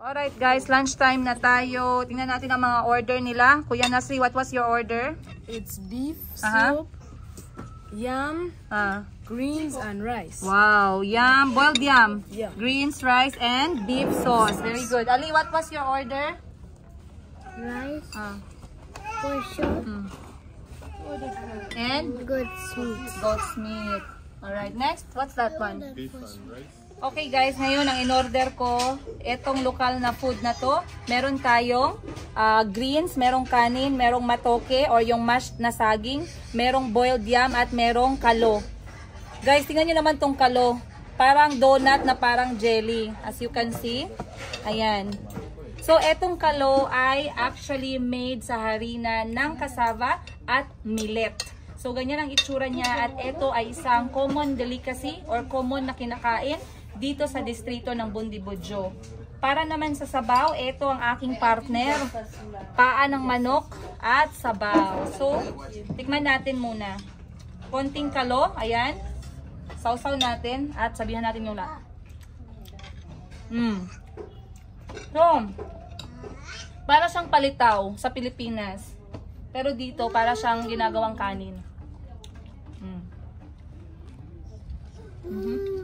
Alright guys, lunchtime na tayo. Tingnan natin ang mga order nila. Kuya Nasri, what was your order? It's beef, Aha. soup, yam, Ah, greens, and rice. wow, yam, boiled yam, Yeah. greens, rice, and beef sauce. Very good. Ali, what was your order? Rice for sure. mm. And Good sweet. goat's meat. Alright, next, what's that one? Beef and rice. Okay guys, ngayon ang in-order ko, itong lokal na food na to. Meron tayong ah, greens, merong kanin, merong matoke or yung mashed na saging, merong boiled yam at merong kalo. Guys, tingnan nyo naman tong kalo. Parang donut na parang jelly. As you can see. Ayan. So, etong kalo ay actually made sa harina ng kasava at millet. So, ganyan ang itsura niya at ito ay isang common delicacy or common na kinakain dito sa distrito ng Bundibudyo. Para naman sa sabaw, ito ang aking partner. Paa ng manok at sabaw. So, tikman natin muna. Konting kalo, ayan. Sausaw natin at sabihan natin yung lahat. Mm. So, para siyang palitaw sa Pilipinas. Pero dito, para siyang ginagawang kanin. Mm. Okay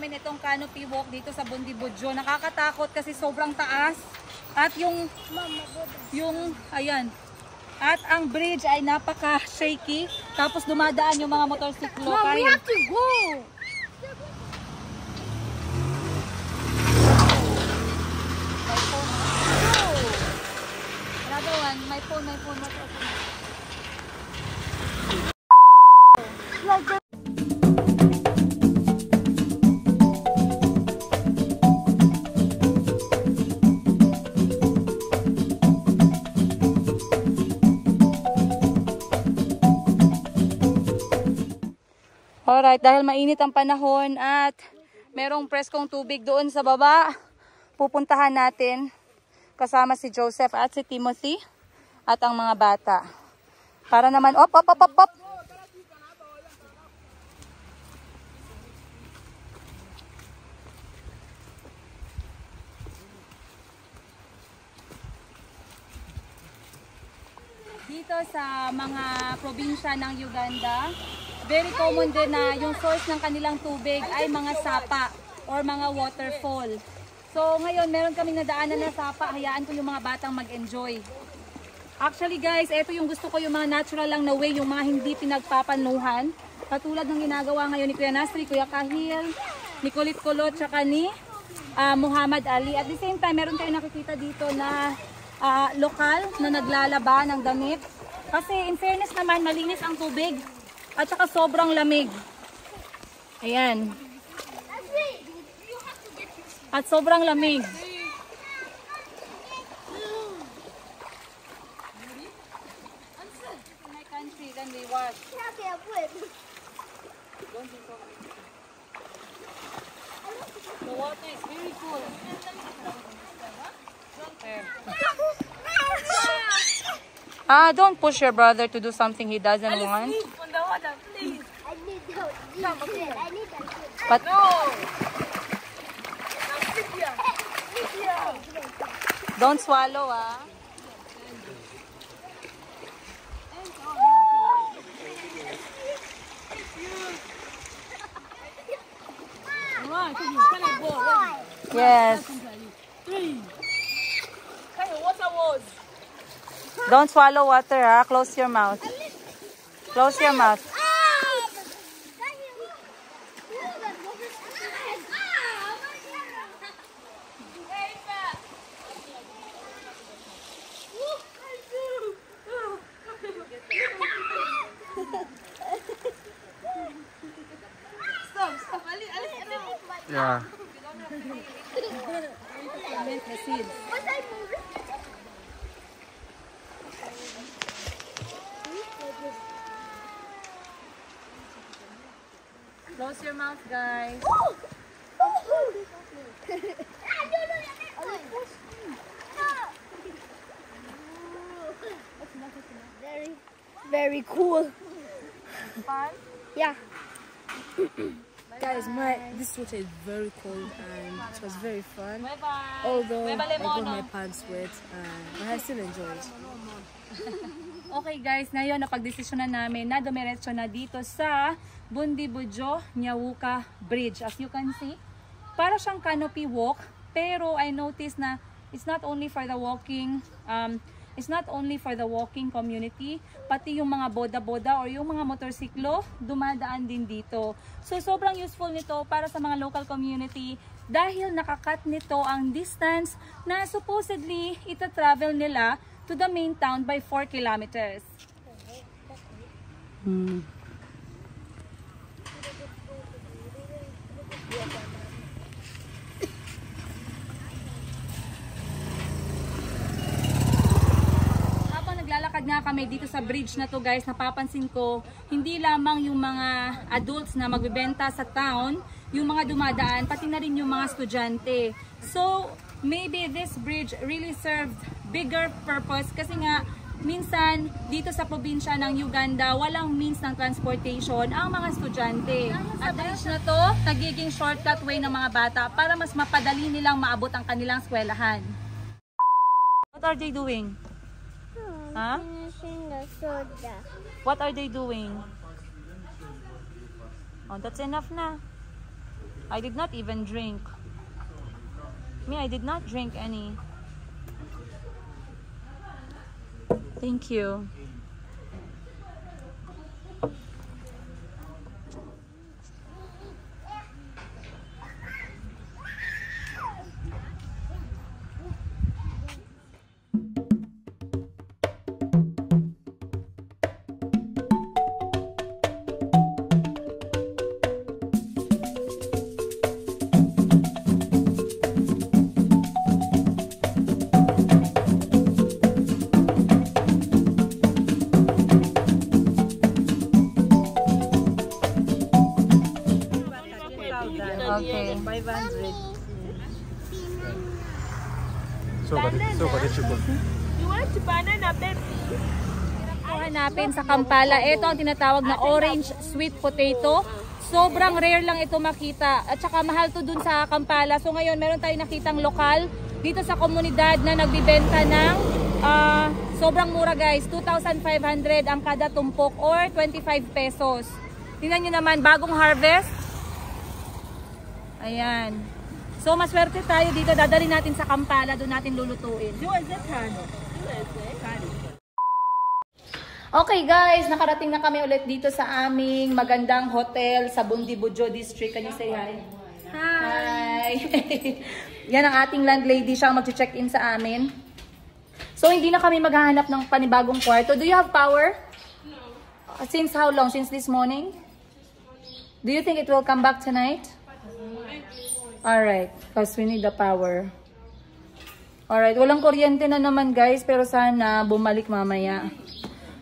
namin itong canopy walk dito sa Bundibudyo. Nakakatakot kasi sobrang taas. At yung, yung, ayan. At ang bridge ay napaka-shaky. Tapos dumadaan yung mga motorsiklo. Mom, we have to go. Another one. My phone, my phone, my phone. Alright, dahil mainit ang panahon at merong preskong tubig doon sa baba, pupuntahan natin kasama si Joseph at si Timothy at ang mga bata. Para naman, op, op, op, op, op. Dito sa mga probinsya ng Uganda, very common din na yung source ng kanilang tubig ay mga sapa or mga waterfall. So ngayon meron kaming nadaanan na sapa, hayaan ko yung mga batang mag-enjoy. Actually guys, ito yung gusto ko yung mga natural lang na way, yung mga hindi pinagpapanuhan. Katulad ng ginagawa ngayon ni Kuya Nasri, Kuya Kahil, ni Kulit Kulot, tsaka ni ah, Muhammad Ali. At the same time, meron kayo nakikita dito na ah, lokal na naglalaba ng damit. Kasi in fairness naman, malinis ang tubig. At saka sobrang lamig. Ayan. At sobrang lamig. In my country, then we wash. The water is very cool. Ah, don't push your brother to do something he doesn't want water, please. I need help. Come, okay. I need help. But no. Now sit here. Sit here. Don't swallow, ah. Yes. Three. Don't swallow water, huh? Close your mouth. Close your mouth. Yeah. Close your mouth, guys. Very, very cool. Fun? Yeah. Guys, my this water is very cold and it was very fun. Bye-bye. Although Bye-bye, I got Lemono. my pants wet, but I still enjoyed. Okay guys, ngayon napagdesisyonan namin na dumiretso na dito sa Bundibujo Nyawuka Bridge. As you can see, para siyang canopy walk, pero I noticed na it's not only for the walking, um, it's not only for the walking community, pati yung mga boda-boda or yung mga motorsiklo, dumadaan din dito. So sobrang useful nito para sa mga local community dahil nakakat nito ang distance na supposedly ita-travel nila to the main town by 4 kilometers. Habang naglalakad nga kami dito sa bridge na to guys, napapansin ko, hindi lamang yung mga adults na magbebenta sa town, yung mga dumadaan, pati na rin yung mga estudyante. So, maybe this bridge really served bigger purpose kasi nga minsan dito sa probinsya ng Uganda, walang means ng transportation ang mga estudyante. At bridge na to, nagiging shortcut way ng mga bata para mas mapadali nilang maabot ang kanilang eskwelahan. What are they doing? Huh? Finishing the soda. What are they doing? Oh, that's enough na. I did not even drink. Me, I did not drink any. Thank you. So got it. Chuko. hanapin sa Kampala. Ito ang tinatawag na orange sweet potato. Sobrang rare lang ito makita. At saka mahal to dun sa Kampala. So ngayon meron tayong nakitang lokal dito sa komunidad na nagbibenta ng ah, sobrang mura guys. 2,500 ang kada tumpok or 25 pesos. Tingnan nyo naman, bagong harvest. Ayan. So maswerte tayo dito. Dadali natin sa Kampala. Doon natin lulutuin. Okay guys, nakarating na kami ulit dito sa aming magandang hotel sa Bundibujo District. Can you say hi? Hi! Yan ang ating landlady. Siya ang mag-check-in sa amin. So, hindi na kami maghahanap ng panibagong kwarto. Do you have power? No. Since how long? Since this morning? Do you think it will come back tonight? Alright, because we need the power. Alright, walang kuryente na naman guys, pero sana bumalik mamaya.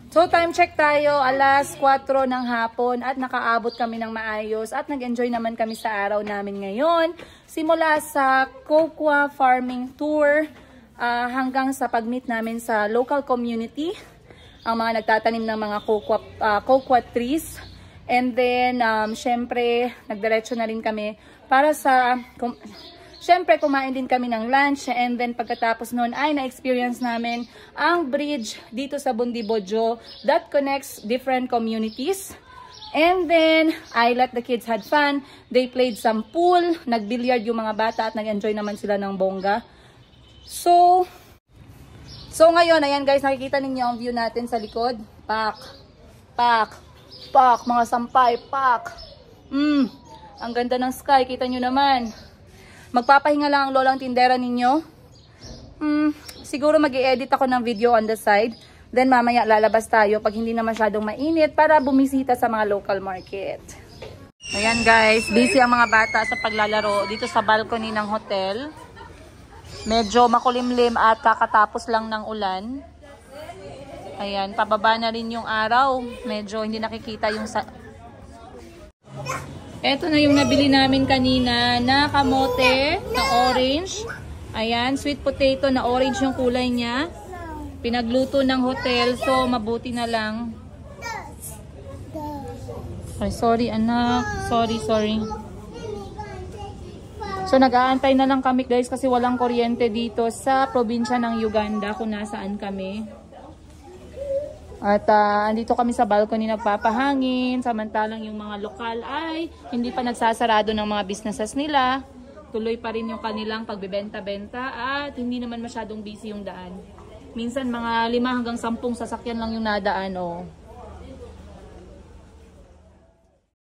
So time check tayo, alas 4 ng hapon at nakaabot kami ng maayos at nag-enjoy naman kami sa araw namin ngayon. Simula sa cocoa farming tour ah, hanggang sa pag-meet namin sa local community, ang mga nagtatanim ng mga cocoa, ah, cocoa trees. And then, um, syempre, nagdiretso na rin kami para sa... kum- Siyempre, kumain din kami ng lunch and then pagkatapos noon ay na-experience namin ang bridge dito sa Bundibojo that connects different communities. And then, I let the kids had fun. They played some pool, nagbilyard yung mga bata at nag-enjoy naman sila ng bongga. So, so ngayon, ayan guys, nakikita ninyo ang view natin sa likod. Pak, pak, pak, mga sampay, pak. Mm, ang ganda ng sky, kita nyo naman. Magpapahinga lang ang lolang tindera ninyo. Hmm, siguro mag edit ako ng video on the side. Then mamaya lalabas tayo pag hindi na masyadong mainit para bumisita sa mga local market. Ayan guys, busy ang mga bata sa paglalaro dito sa balcony ng hotel. Medyo makulimlim at kakatapos lang ng ulan. Ayan, pababa na rin yung araw. Medyo hindi nakikita yung sa Ito na yung nabili namin kanina na kamote na orange. Ayan, sweet potato na orange yung kulay niya. Pinagluto ng hotel, so mabuti na lang. Ay, sorry anak. Sorry, sorry. So nag-aantay na lang kami guys kasi walang kuryente dito sa probinsya ng Uganda kung nasaan kami. At ah, andito kami sa balcony nagpapahangin, samantalang yung mga lokal ay hindi pa nagsasarado ng mga businesses nila. Tuloy pa rin yung kanilang pagbebenta-benta at hindi naman masyadong busy yung daan. Minsan mga lima hanggang sampung sasakyan lang yung nadaan oh.